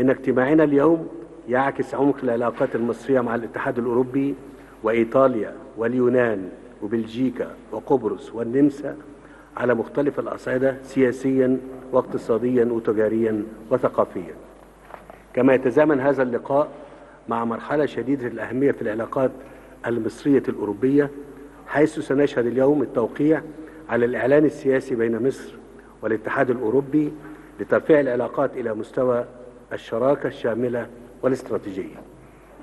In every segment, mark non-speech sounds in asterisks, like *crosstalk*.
إن اجتماعنا اليوم يعكس عمق العلاقات المصرية مع الاتحاد الأوروبي وإيطاليا واليونان وبلجيكا وقبرص والنمسا على مختلف الأصعدة سياسيا واقتصاديا وتجاريا وثقافيا. كما يتزامن هذا اللقاء مع مرحلة شديدة الأهمية في العلاقات المصرية الأوروبية حيث سنشهد اليوم التوقيع على الإعلان السياسي بين مصر والاتحاد الأوروبي لترفيع العلاقات إلى مستوى الشراكة الشاملة والاستراتيجية.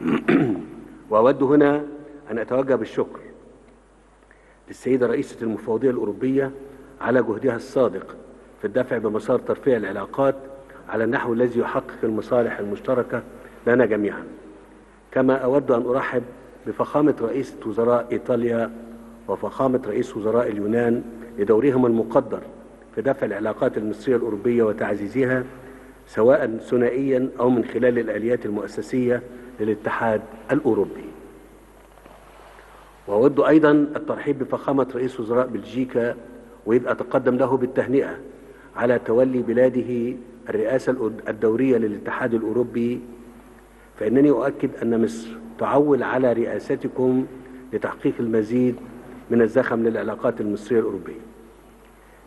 *clears throat* وأود هنا أن أتوجه بالشكر للسيدة رئيسة المفوضية الأوروبية على جهدها الصادق في الدفع بمسار ترفيع العلاقات على النحو الذي يحقق المصالح المشتركة لنا جميعا. كما أود أن أرحب بفخامة رئيسة وزراء إيطاليا وفخامة رئيس وزراء اليونان لدورهم المقدر في دفع العلاقات المصرية الأوروبية وتعزيزها سواء ثنائيا أو من خلال الآليات المؤسسية للاتحاد الأوروبي. وأود أيضا الترحيب بفخامة رئيس وزراء بلجيكا وإذ أتقدم له بالتهنئة على تولي بلاده الرئاسة الدورية للاتحاد الأوروبي. فإنني أؤكد أن مصر تعول على رئاستكم لتحقيق المزيد من الزخم للعلاقات المصرية الأوروبية.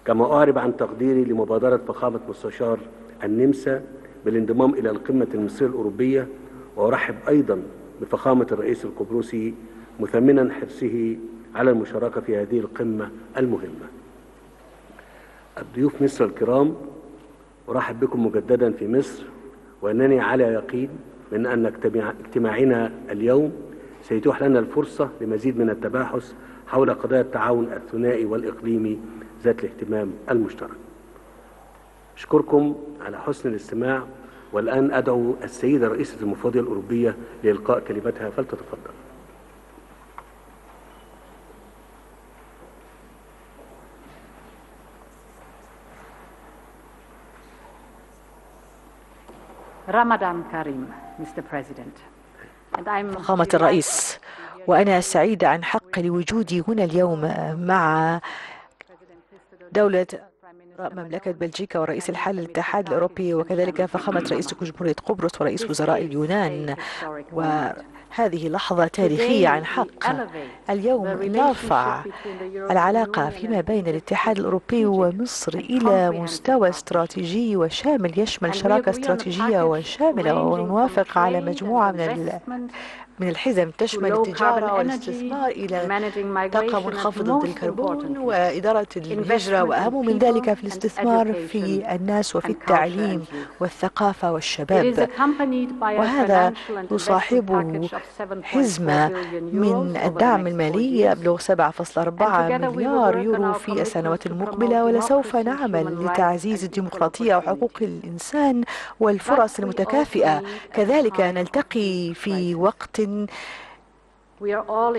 كما أعرب عن تقديري لمبادرة فخامة مستشار النمسا بالانضمام إلى القمة المصرية الأوروبية وأرحب أيضا بفخامة الرئيس القبرصي مثمنا حرصه على المشاركة في هذه القمة المهمة. الضيوف مصر الكرام أرحب بكم مجددا في مصر وأنني على يقين من أن اجتماعنا اليوم سيتيح لنا الفرصة لمزيد من التباحث حول قضايا التعاون الثنائي والإقليمي ذات الاهتمام المشترك. أشكركم على حسن الاستماع والآن أدعو السيدة رئيسة المفوضية الأوروبية لإلقاء كلمتها فلتتفضل رمضان كريم Mr. President. فخامة الرئيس وأنا سعيدة عن حق لوجودي هنا اليوم مع دولة مملكة بلجيكا ورئيس الحال للاتحاد الأوروبي وكذلك فخامة رئيس جمهورية قبرص ورئيس وزراء اليونان. وهذه لحظة تاريخية عن حق. اليوم نرفع العلاقة فيما بين الاتحاد الأوروبي ومصر إلى مستوى استراتيجي وشامل يشمل شراكة استراتيجية وشاملة ونوافق على مجموعة من من الحزم تشمل التجارة والاستثمار إلى طاقة منخفضة الكربون وإدارة الهجرة وأهم من ذلك في الاستثمار في الناس وفي التعليم والثقافة والشباب. وهذا يصاحبه حزمة من الدعم المالي يبلغ 7.4 مليار يورو في السنوات المقبلة ولسوف نعمل لتعزيز الديمقراطية وحقوق الإنسان والفرص المتكافئة. كذلك نلتقي في وقت in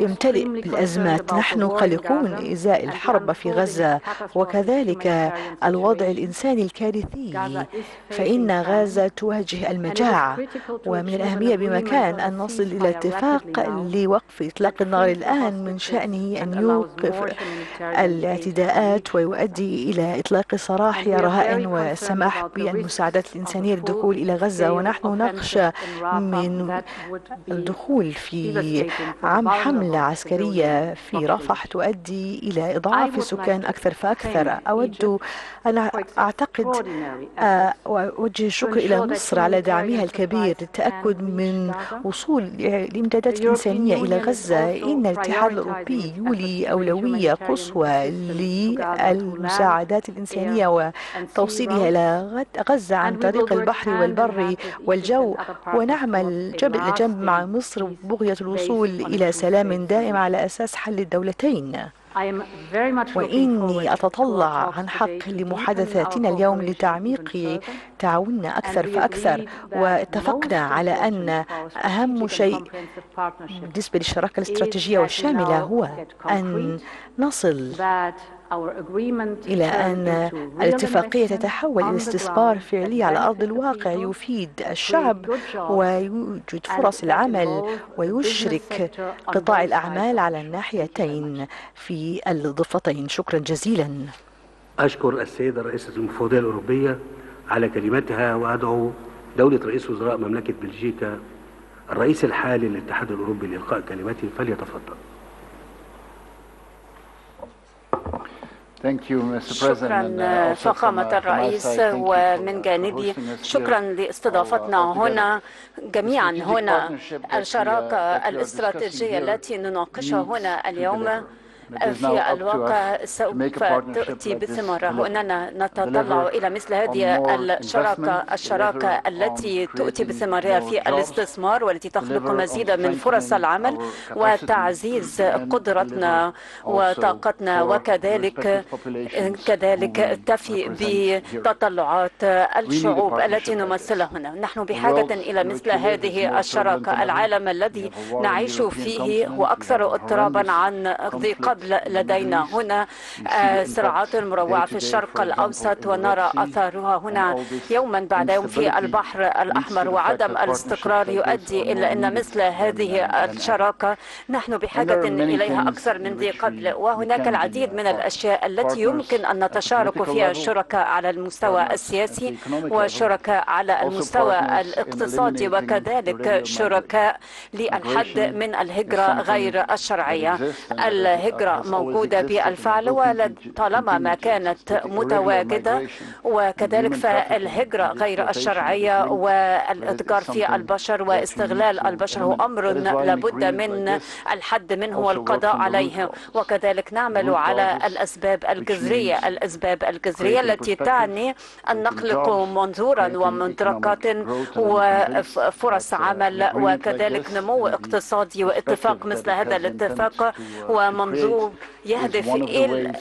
يمتلئ بالأزمات. نحن قلقون إزاء الحرب في غزة وكذلك الوضع الإنساني الكارثي. فإن غزة تواجه المجاعة. ومن الأهمية بمكان أن نصل إلى اتفاق لوقف إطلاق النار الآن من شأنه أن يوقف الاعتداءات ويؤدي إلى إطلاق سراح الرهائن والسماح بالمساعدات الإنسانية للدخول إلى غزة. ونحن نخشى من الدخول في عام حملة عسكرية في رفح تؤدي إلى إضعاف السكان أكثر فأكثر. أود أن أعتقد وأوجه الشكر إلى مصر على دعمها الكبير للتأكد من وصول الإمدادات الإنسانية إلى غزة. إن الاتحاد الأوروبي يولي أولوية قصوى للمساعدات الإنسانية وتوصيلها إلى غزة عن طريق البحر والبر والجو. ونعمل جنب إلى جنب مع مصر بغية الوصول إلى سلام دائم على أساس حل الدولتين. وإني أتطلع عن حق لمحادثاتنا اليوم لتعميق تعاوننا أكثر فأكثر. واتفقنا على أن أهم شيء بالنسبة للشراكة الاستراتيجية والشاملة هو أن نصل إلى أن الاتفاقية تتحول إلى استثمار فعلي على أرض الواقع يفيد الشعب ويوجد فرص العمل ويشرك قطاع الأعمال على الناحيتين في الضفتين. شكرا جزيلا. أشكر السيدة رئيسة المفوضية الأوروبية على كلمتها وأدعو دولة رئيس وزراء مملكة بلجيكا الرئيس الحالي للاتحاد الأوروبي لإلقاء كلمته فليتفضل. شكرا فخامة الرئيس ومن جانبي. شكرا لاستضافتنا هنا جميعا هنا. الشراكة الاستراتيجية التي نناقشها هنا اليوم في الواقع سوف تأتي بثمار وأننا نتطلع إلى مثل هذه الشراكة الشراكة التي تؤتي بثمارها في الاستثمار والتي تخلق مزيدا من فرص العمل وتعزيز قدرتنا وطاقتنا وكذلك كذلك تفي بتطلعات الشعوب التي نمثلها هنا. نحن بحاجة إلى مثل هذه الشراكة. العالم الذي نعيش فيه هو أكثر اضطرابا عن ضيق قبل لدينا. هنا آه، صراعات مروعة في الشرق الأوسط ونرى أثارها هنا يوما بعد يوم في البحر الأحمر. وعدم الاستقرار يؤدي إلى أن مثل هذه الشراكة. نحن بحاجة إليها أكثر من ذي قبل وهناك العديد من الأشياء التي يمكن أن نتشارك فيها الشركاء على المستوى السياسي وشركاء على المستوى الاقتصادي. وكذلك شركاء للحد من الهجرة غير الشرعية. الهجرة الهجرة موجودة بالفعل وطالما ما كانت متواجدة وكذلك فالهجرة غير الشرعية والإتجار في البشر واستغلال البشر هو أمر لابد من الحد منه والقضاء عليه. وكذلك نعمل على الأسباب الجذرية الأسباب الجذرية التي تعني أن نخلق منظورا ومدركات وفرص عمل وكذلك نمو اقتصادي واتفاق مثل هذا الاتفاق ومنظور يهدف إلى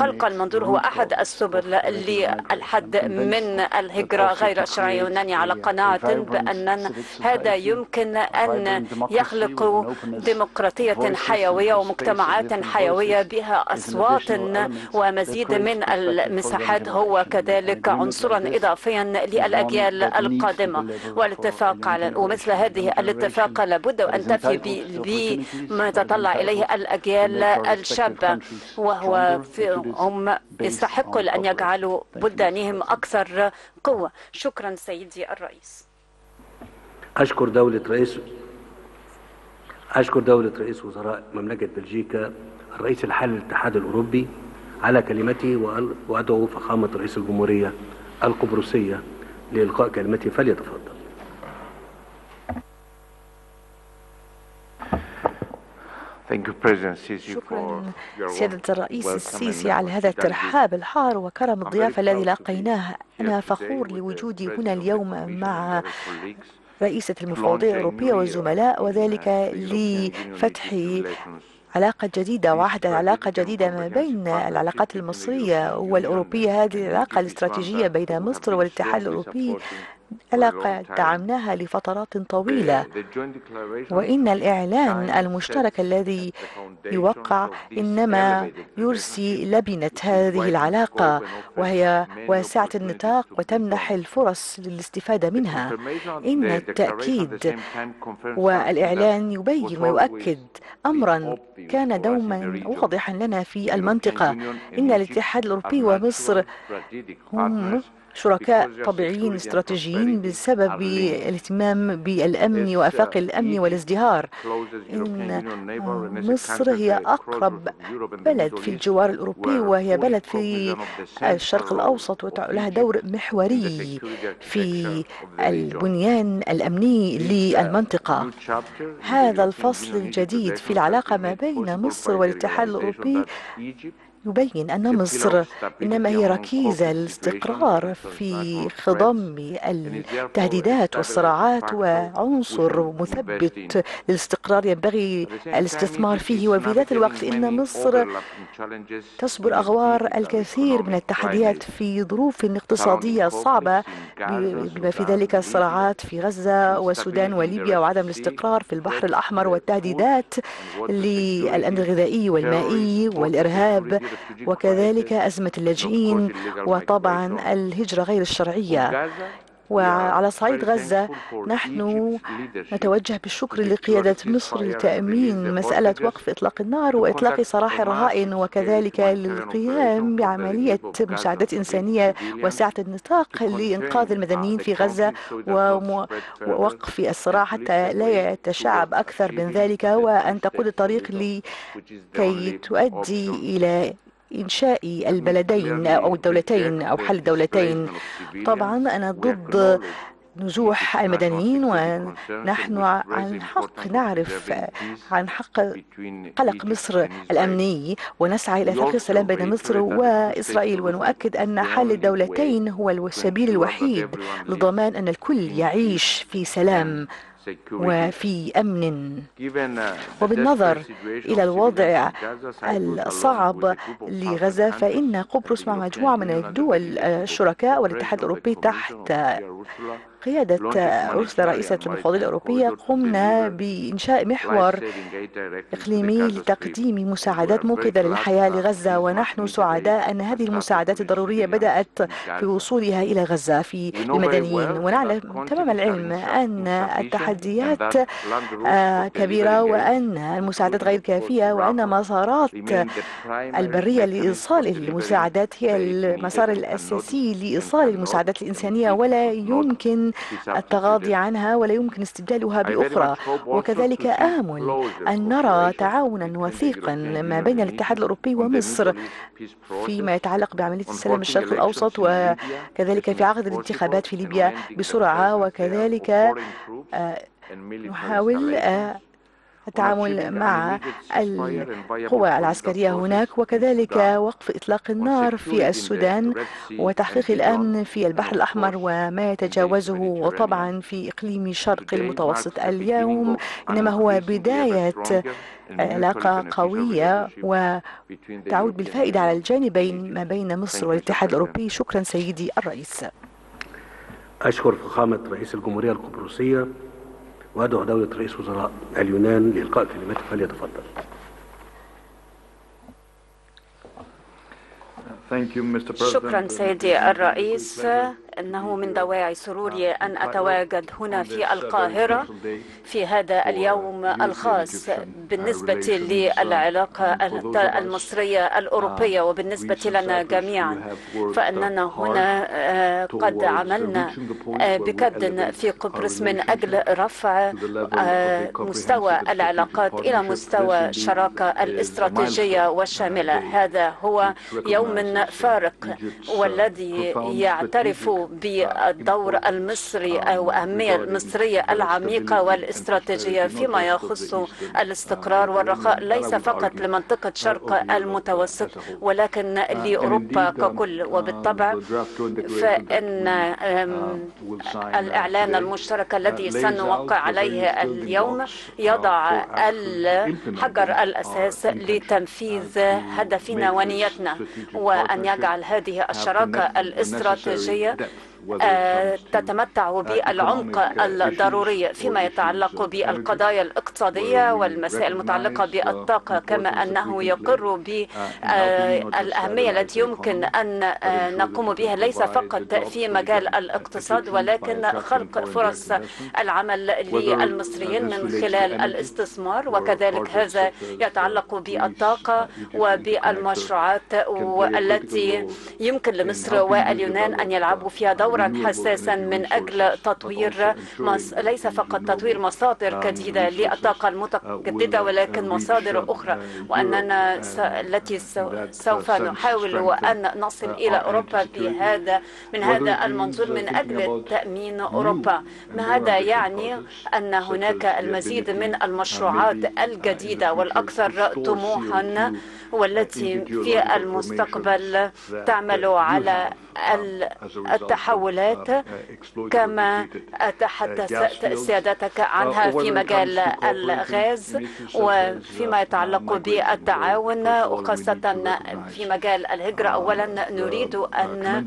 خلق المنظور هو أحد السبل للحد من الهجرة غير الشرعية وأنني على قناعة بأن هذا يمكن أن يخلق ديمقراطية حيوية ومجتمعات حيوية بها أصوات ومزيد من المساحات. هو كذلك عنصرا إضافيا للأجيال القادمة. والاتفاق على ومثل هذه الاتفاق لابد أن تفي بما تطلع إليه الأجيال الشابة وهو في هم يستحقوا أن يجعلوا بلدانهم أكثر قوة. شكرا سيدي الرئيس. أشكر دولة رئيس أشكر دولة رئيس وزراء مملكة بلجيكا الرئيس الحالي للاتحاد الأوروبي على كلمته وأدعو فخامة رئيس الجمهورية القبرصية لإلقاء كلمته فليتفضل. شكرا سيادة الرئيس السيسي على هذا الترحاب الحار وكرم الضيافة الذي لاقيناه أنا فخور لوجودي هنا اليوم مع رئيسة المفوضية الأوروبية والزملاء وذلك لفتح علاقة جديدة وعهد علاقة جديدة ما بين العلاقات المصرية والأوروبية. هذه العلاقة الاستراتيجية بين مصر والاتحاد الأوروبي علاقة دعمناها لفترات طويلة. وإن الإعلان المشترك الذي يوقع إنما يرسي لبنة هذه العلاقة وهي واسعة النطاق وتمنح الفرص للاستفادة منها. إن التأكيد والإعلان يبين ويؤكد أمرا كان دوما واضحا لنا في المنطقة. إن الاتحاد الأوروبي ومصر هم شركاء طبيعيين استراتيجيين بسبب الاهتمام بالأمن وأفاق الأمن والازدهار. إن مصر هي أقرب بلد في الجوار الأوروبي وهي بلد في الشرق الأوسط ولها دور محوري في البنيان الأمني للمنطقة. هذا الفصل الجديد في العلاقة ما بين مصر والاتحاد الأوروبي يبين أن مصر إنما هي ركيزة للاستقرار في خضم التهديدات والصراعات وعنصر مثبت للاستقرار ينبغي الاستثمار فيه وفي ذات الوقت إن مصر تصبر أغوار الكثير من التحديات في ظروف اقتصادية صعبة بما في ذلك الصراعات في غزة والسودان وليبيا وعدم الاستقرار في البحر الأحمر والتهديدات للأمن الغذائي والمائي والإرهاب وكذلك أزمة اللاجئين وطبعا الهجرة غير الشرعية. وعلى صعيد غزة نحن نتوجه بالشكر لقيادة مصر لتأمين مسألة وقف إطلاق النار وإطلاق سراح الرهائن وكذلك للقيام بعملية مساعدات إنسانية واسعة النطاق لإنقاذ المدنيين في غزة ووقف الصراع حتى لا يتشعب أكثر من ذلك وأن تقود الطريق لكي تؤدي إلى إنشاء البلدين أو الدولتين أو حل الدولتين. طبعا أنا ضد نزوح المدنيين ونحن عن حق نعرف عن حق قلق مصر الأمني. ونسعى إلى تحقيق السلام بين مصر وإسرائيل. ونؤكد أن حل الدولتين هو السبيل الوحيد لضمان أن الكل يعيش في سلام. وفي أمن. وبالنظر إلى الوضع الصعب لغزة فإن قبرص مع مجموعة من الدول الشركاء والاتحاد الأوروبي تحت قيادة أرسلا رئيسة المفوضية الأوروبية قمنا بإنشاء محور إقليمي لتقديم مساعدات منقذة للحياة لغزة ونحن سعداء أن هذه المساعدات الضرورية بدأت في وصولها إلى غزة في المدنيين ونعلم تمام العلم أن التحديات كبيرة وأن المساعدات غير كافية وأن مسارات البرية لإيصال المساعدات هي المسار الأساسي لإيصال المساعدات الإنسانية ولا يمكن التغاضي عنها ولا يمكن استبدالها بأخرى. وكذلك آمل أن نرى تعاونا وثيقا ما بين الاتحاد الأوروبي ومصر فيما يتعلق بعملية السلام الشرق الأوسط وكذلك في عقد الانتخابات في ليبيا بسرعة. وكذلك نحاول التعامل مع القوى العسكرية هناك وكذلك وقف إطلاق النار في السودان وتحقيق الأمن في البحر الأحمر وما يتجاوزه وطبعا في إقليم شرق المتوسط اليوم. إنما هو بداية علاقة قوية وتعود بالفائدة على الجانبين ما بين مصر والاتحاد الأوروبي. شكرا سيدي الرئيس. أشكر فخامة رئيس الجمهورية القبرصية وأدعو دولة رئيس وزراء اليونان لإلقاء كلمته فليتفضل. شكرا سيدي الرئيس. أنه من دواعي سروري أن أتواجد هنا في القاهرة في هذا اليوم الخاص بالنسبة للعلاقة المصرية الأوروبية وبالنسبة لنا جميعا. فإننا هنا قد عملنا بجد في قبرص من أجل رفع مستوى العلاقات إلى مستوى الشراكه الاستراتيجية والشاملة. هذا هو يوم فارق والذي يعترف بالدور المصري أو أهمية المصرية العميقة والاستراتيجية فيما يخص الاستقرار والرخاء ليس فقط لمنطقة شرق المتوسط ولكن لأوروبا ككل. وبالطبع فإن الإعلان المشترك الذي سنوقع عليه اليوم يضع الحجر الأساس لتنفيذ هدفنا ونيتنا وأن يجعل هذه الشراكة الاستراتيجية تتمتع بالعمق الضروري فيما يتعلق بالقضايا الاقتصادية والمسائل المتعلقة بالطاقة كما أنه يقر بالأهمية التي يمكن أن نقوم بها ليس فقط في مجال الاقتصاد ولكن خلق فرص العمل للمصريين من خلال الاستثمار. وكذلك هذا يتعلق بالطاقة وبالمشروعات التي يمكن لمصر واليونان أن يلعبوا فيها دور دورا حساسا من أجل تطوير ليس فقط تطوير مصادر جديدة للطاقة المتجددة ولكن مصادر أخرى. وأننا التي سوف نحاول أن نصل إلى أوروبا بهذا من هذا المنظور من أجل تأمين أوروبا. ما هذا يعني أن هناك المزيد من المشروعات الجديدة والأكثر طموحا والتي في المستقبل تعمل على التحولات كما تحدث سيادتك عنها في مجال الغاز وفيما يتعلق بالتعاون وخاصة في مجال الهجرة. أولا نريد أن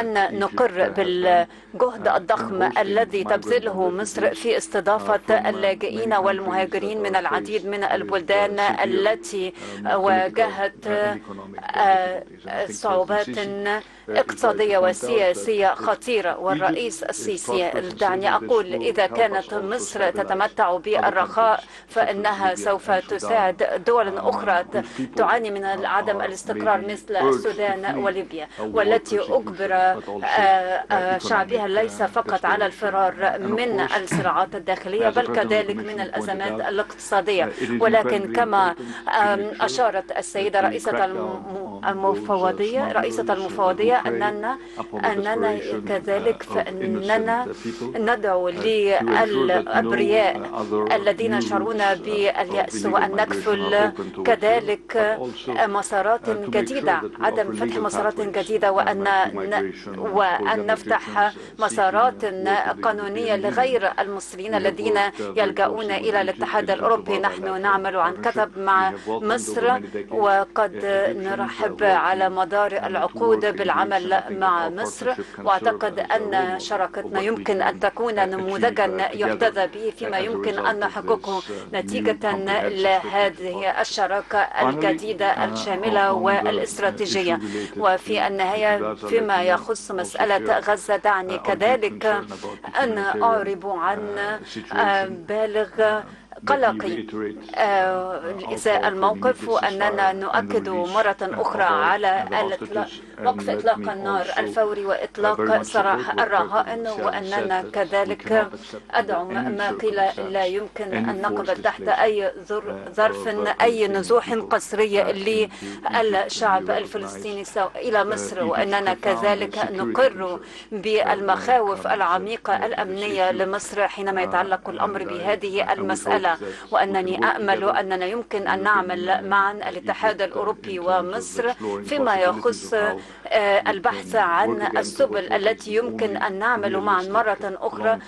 أن نقر بالجهد الضخم الذي تبذله مصر في استضافة اللاجئين والمهاجرين من العديد من البلدان التي واجهت صعوبات اقتصادية وسياسية خطيرة والرئيس السيسي دعني أقول إذا كانت مصر تتمتع بالرخاء فإنها سوف تساعد دول أخرى تعاني من عدم الاستقرار مثل السودان وليبيا والتي أجبر شعبها ليس فقط على الفرار من الصراعات *laughs* الداخلية بل كذلك من الأزمات الاقتصادية. ولكن كما أشارت السيدة رئيسة المفوضية رئيسة المفوضية أننا أننا كذلك فإننا ندعو للأبرياء الذين يشعرون باليأس وأن نكفل كذلك مسارات جديدة عدم فتح مسارات جديدة وأن وأن نفتح مسارات قانونية لغير المصريين الذين يلجؤون إلى الاتحاد الأوروبي. نحن نعمل عن كتب مع مصر وقد نرحب على مدار العقود بالعمل مع مصر واعتقد أن شراكتنا يمكن أن تكون نموذجا يحتذى به فيما يمكن أن نحققه نتيجة لهذه الشراكة الجديدة الشاملة والإستراتيجية. وفي النهاية فيما يخص مسألة غزة دعني كذلك أن أعرب عن بالغ قلقي إزاء الموقف وأننا نؤكد مرة أخرى على وقف إطلاق النار الفوري وإطلاق سراح الرهائن وأننا كذلك أدعم ما قيل لا يمكن أن نقبل تحت أي ظرف أي نزوح قسري للشعب الفلسطيني إلى مصر وأننا كذلك نقر بالمخاوف العميقة الأمنية لمصر حينما يتعلق الأمر بهذه المسألة. وأنني أأمل أننا يمكن أن نعمل معا الاتحاد الأوروبي ومصر فيما يخص البحث عن السبل التي يمكن أن نعمل معا مرة أخرى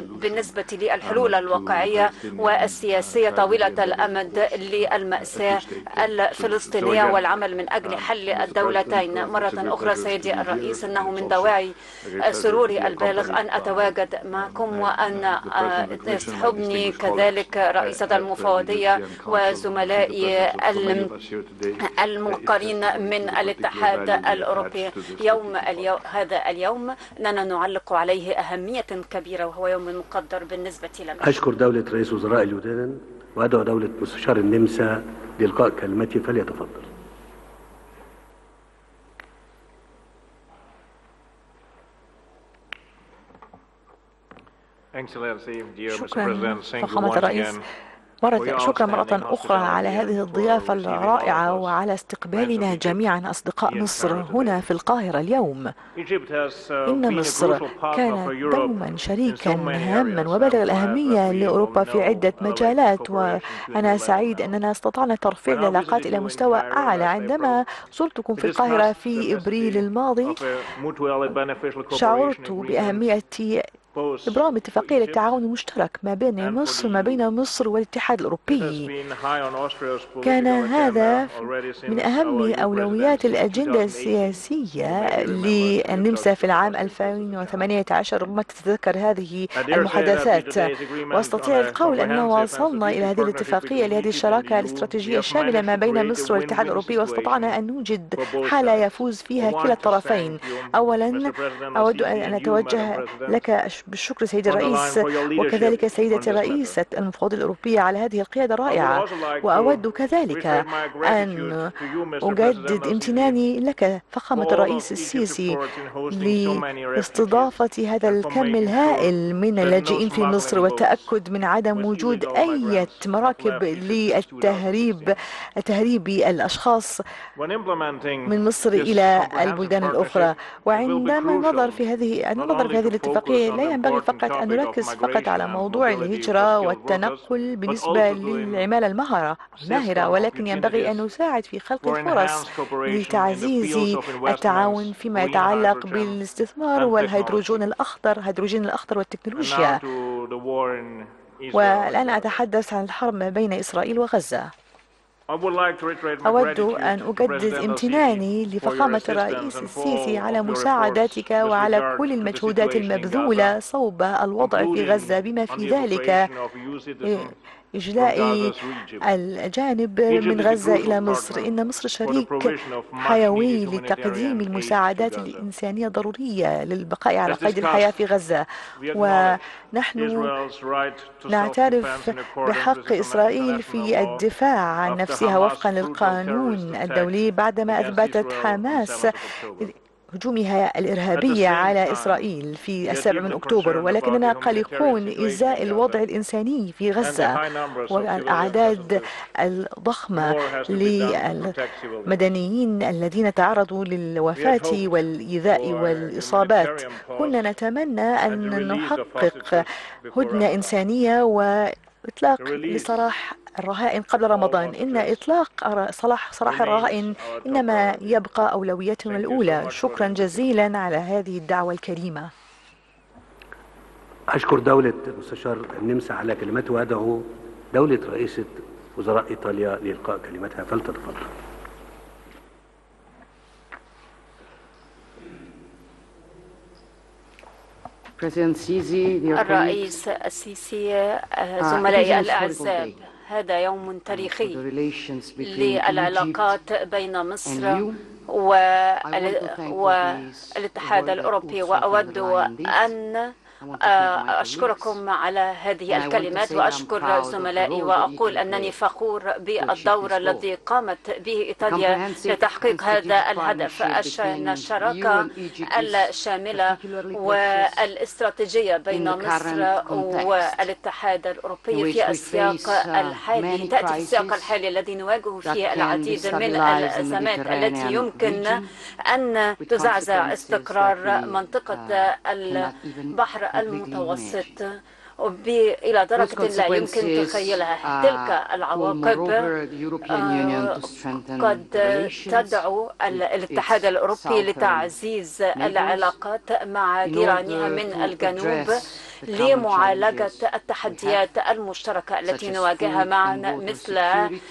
بالنسبة للحلول الواقعية والسياسية طويلة الأمد للمأساة الفلسطينية والعمل من أجل حل الدولتين. مرة أخرى سيدي الرئيس أنه من دواعي سروري البالغ أن أتواجد معكم وأن يصحبني كذلك رئيسة المفوضية وزملائي المقرين من الاتحاد الأوروبي يوم اليوم هذا اليوم أننا نعلق عليه أهمية كبيرة وهو يوم مقدر بالنسبة لنا. أشكر دولة رئيس وزراء اليونان وأدعو دولة مستشار النمسا لإلقاء كلمته فليتفضل. شكرا. فخامة الرئيس. مرة شكرا مرة أخرى على هذه الضيافة الرائعة وعلى استقبالنا جميعا أصدقاء مصر هنا في القاهرة اليوم. إن مصر كانت دوما شريكا هاما وبلغ الأهمية لأوروبا في عدة مجالات وأنا سعيد أننا استطعنا ترفيع العلاقات إلى مستوى أعلى. عندما زرتكم في القاهرة في إبريل الماضي شعرت بأهمية إبرام اتفاقية للتعاون المشترك ما بين مصر ما بين مصر والاتحاد الأوروبي. كان هذا من أهم أولويات الأجندة السياسية للنمسا في العام 2018 ربما تتذكر هذه المحادثات. وأستطيع القول أننا وصلنا إلى هذه الاتفاقية لهذه الشراكة الاستراتيجية الشاملة ما بين مصر والاتحاد الأوروبي. وأستطعنا أن نوجد حالة يفوز فيها كلا الطرفين. أولا أود أن أتوجه لك بالشكر سيدي الرئيس وكذلك سيدتي الرئيسة المفوضية الأوروبية على هذه القيادة الرائعة. وأود كذلك أن أجدد امتناني لك فخامة الرئيس السيسي لاستضافة هذا الكم الهائل من اللاجئين في مصر والتأكد من عدم وجود أي مراكب للتهريب تهريب الأشخاص من مصر إلى البلدان الأخرى. وعندما نظر في هذه النظر في هذه الاتفاقية لا ينبغي فقط أن نركز فقط على موضوع الهجرة والتنقل بالنسبة للعمالة المهرة الماهرة ولكن ينبغي أن نساعد في خلق الفرص لتعزيز التعاون فيما يتعلق بالاستثمار والهيدروجين الأخضر هيدروجين الأخضر والتكنولوجيا. والآن أتحدث عن الحرب ما بين إسرائيل وغزة. أود أن أجدد امتناني لفخامة الرئيس السيسي على مساعدتك وعلى كل المجهودات المبذولة صوب الوضع في غزة بما في ذلك. إجلاء الأجانب من غزة إلى مصر. إن مصر شريك حيوي لتقديم المساعدات الإنسانية الضرورية للبقاء على قيد الحياة في غزة. ونحن نعترف بحق إسرائيل في الدفاع عن نفسها وفقا للقانون الدولي بعدما أثبتت حماس هجومها الإرهابي على إسرائيل في السابع من أكتوبر ولكننا قلقون إزاء الوضع. الإنساني في غزة والأعداد الضخمة للمدنيين الذين تعرضوا للوفاة والإيذاء والإصابات. كنا نتمنى أن نحقق هدنة إنسانية وإطلاق لسراح الرهائن قبل رمضان. إن إطلاق صلاح سراح الرهائن إنما يبقى أولويتنا الأولى. شكرا جزيلا على هذه الدعوة الكريمة. أشكر دولة مستشار النمسا على كلمته. وأدعو دولة رئيسة وزراء إيطاليا لإلقاء كلمتها. فلتتفضل. الرئيس السيسي زملائي الأعزاء. هذا يوم تاريخي للعلاقات بين مصر والاتحاد الأوروبي وأود أن أشكركم على هذه الكلمات وأشكر زملائي وأقول أنني فخور بالدور الذي قامت به إيطاليا لتحقيق هذا الهدف. الشراكة الشاملة والاستراتيجية بين مصر والاتحاد الأوروبي في السياق الحالي. تأتي في السياق الحالي الذي نواجه فيه العديد من الأزمات التي يمكن أن تزعزع استقرار منطقة البحر المتوسط. إلى درجة لا يمكن تخيلها. تلك العواقب قد تدعو الاتحاد الأوروبي لتعزيز العلاقات مع جيرانها من الجنوب لمعالجة التحديات المشتركة التي نواجهها معا مثل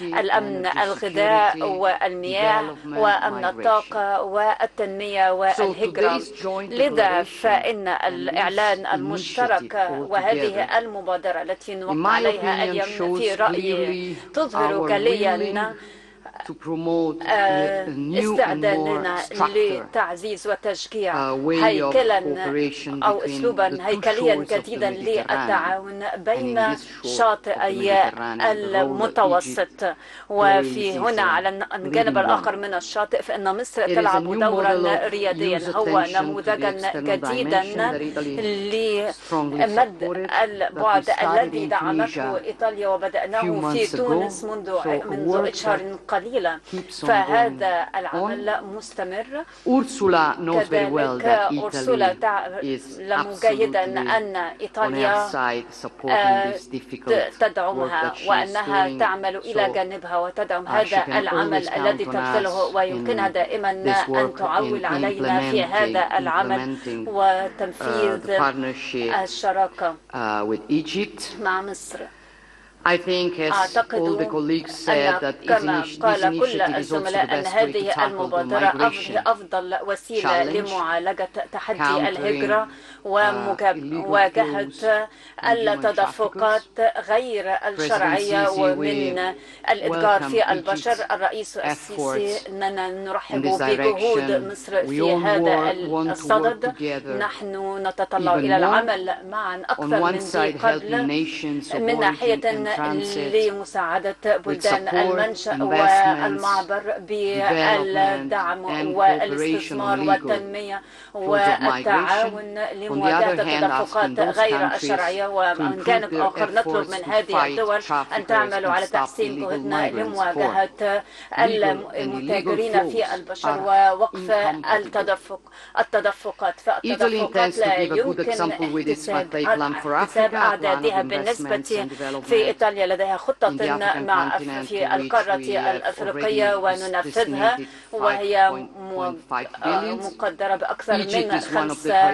الأمن الغذاء والمياه وأمن الطاقة والتنمية والهجرة. لذا فإن الإعلان المشترك وهذه المبادرة التي نوقع عليها اليوم في رأيي. تظهر جليا استعدادنا لتعزيز وتشجيع هيكلا أو أسلوبا هيكليا جديدا للتعاون بين شاطئي المتوسط وفي هنا على الجانب الآخر من الشاطئ فإن مصر تلعب دورا رياديا هو نموذجا جديدا لمد البعد الذي دعمته إيطاليا وبدأناه في تونس منذ منذ شهر قليل قليلة فهذا العمل مستمر. That أورسولا تعلم جيدا أن إيطاليا تدعمها وأنها تعمل إلى جانبها وتدعم هذا العمل الذي تبذله ويمكنها دائما أن تعول علينا في هذا العمل وتنفيذ الشراكة مع مصر. I think as all the colleagues said that كما قال كل الزملاء أن هذه المبادرة أفضل وسيلة لمعالجة تحدي الهجرة ومواجهة التدفقات غير الشرعية ومن الإتجار في البشر الرئيس السيسي. أننا نرحب بجهود مصر في هذا الصدد. نحن نتطلع إلى العمل معا أكثر من ذي قبل من ناحية لمساعدة بلدان المنشأ والمعبر بالدعم والاستثمار والتنمية والتعاون لمواجهة التدفقات غير الشرعية ومن جانب آخر نطلب من هذه الدول أن تعمل على تحسين جهودنا لمواجهة المتاجرين في البشر ووقف التدفق التدفقات فالتدفقات لا يمكن احتساب أعدادها بالنسبة في إيطاليا. لديها خطة مع في القارة الأفريقية وننفذها وهي مقدرة بأكثر من خمسة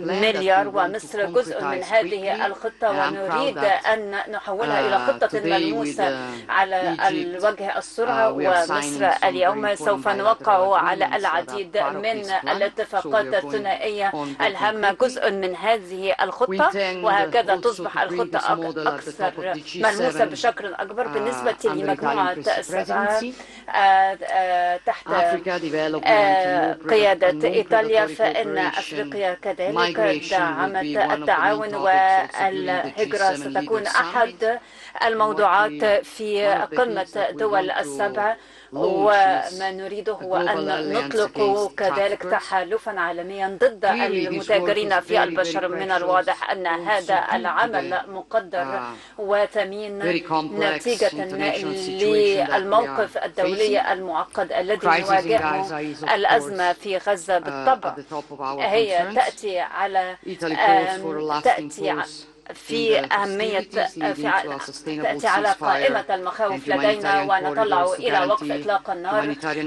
مليار ومصر جزء من هذه الخطة ونريد أن نحولها إلى خطة ملموسة على الوجه السرعة ومصر اليوم سوف نوقع على العديد من الاتفاقات الثنائية. الهامة جزء من هذه الخطة وهكذا تصبح الخطة أكثر ملموسة بشكل أكبر بالنسبة لمجموعة السبعة تحت قيادة إيطاليا فإن أفريقيا كذلك دعمت التعاون والهجرة. ستكون أحد الموضوعات في قمة دول السبع. وما نريده هو أن نطلق كذلك تحالفا عالميا ضد المتاجرين في البشر. من الواضح أن هذا العمل مقدر وثمين نتيجة للموقف الدولي المعقد الذي نواجهه الأزمة في غزة بالطبع. هي تأتي على تأتي في أهمية في على قائمة المخاوف لدينا ونطلع إلى وقف إطلاق النار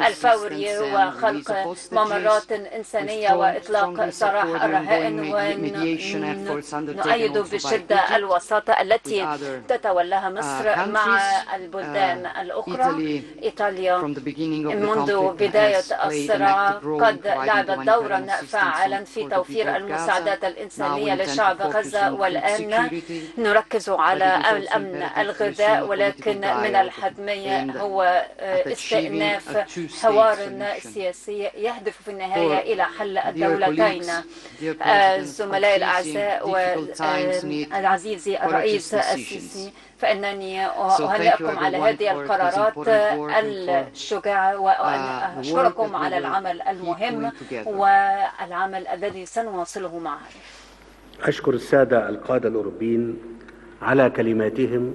الفوري وخلق ممرات إنسانية وإطلاق سراح الرهائن ونؤيد بشدة الوساطة التي تتولاها مصر مع البلدان الأخرى إيطاليا. منذ بداية الصراع قد لعبت دورا فعالا في توفير المساعدات الإنسانية لشعب غزة والآن نركز على الأمن الغذاء ولكن من الحتمية هو استئناف حوار سياسي يهدف في النهاية إلى حل الدولتين. الزملاء الأعزاء والعزيز الرئيس السيسي فإنني أهنئكم على هذه القرارات الشجاعة وأن أشكركم على العمل المهم والعمل الذي سنواصله معا. أشكر السادة القادة الأوروبيين على كلماتهم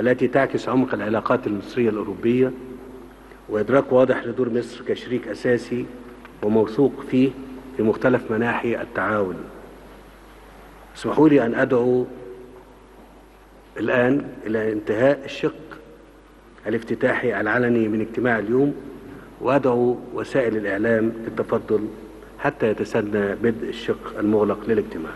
التي تعكس عمق العلاقات المصرية الأوروبية وإدراك واضح لدور مصر كشريك أساسي وموثوق فيه في مختلف مناحي التعاون. اسمحوا لي أن أدعو الآن إلى انتهاء الشق الافتتاحي العلني من اجتماع اليوم وأدعو وسائل الإعلام للتفضل حتى يتسنى بدء الشق المغلق للاجتماع.